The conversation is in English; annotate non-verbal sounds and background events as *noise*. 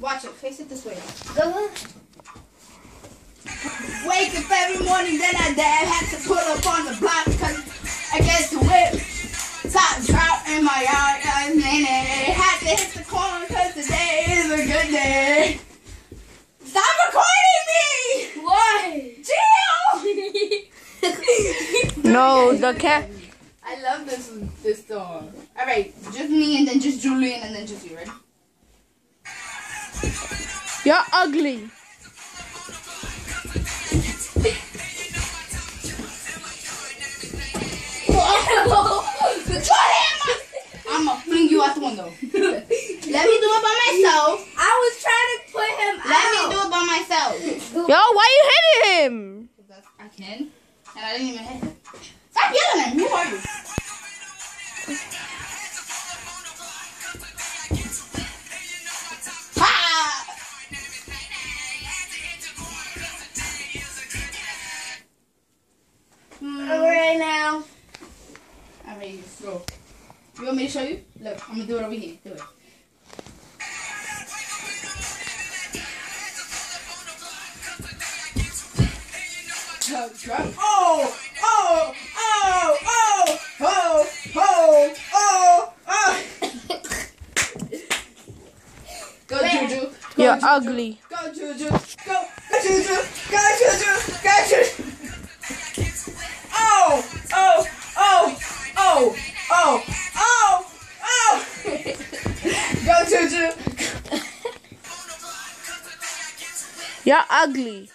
Watch it. Face it this way. Go. Wake up every morning, then I dad had to pull up on the block because I guess the whip. Top drop in my yard, I mean it. Had to hit the corner because today is a good day. Stop recording me! Why? Jill! *laughs* No, *laughs* the cat. I love this this song. Alright, just me and then just Julian and then just you, ready? You're ugly. I'ma fling you out the window. Let me do it by myself. I was trying to put him Let out. Let me do it by myself. Yo, why you hitting him? I can. And I didn't even hit him. Stop yelling at me. Who are you? I'm ready to go. You want me to show you? Look, I'm gonna do it over here. Do it. Drop, drop. Oh, oh, oh, oh, oh, oh, oh, oh. Go, Juju. Go, You're Juju. ugly. Go, Juju. Go, go, Juju. Go, Juju. Oh, oh, oh. *laughs* Go, Juju. You're ugly.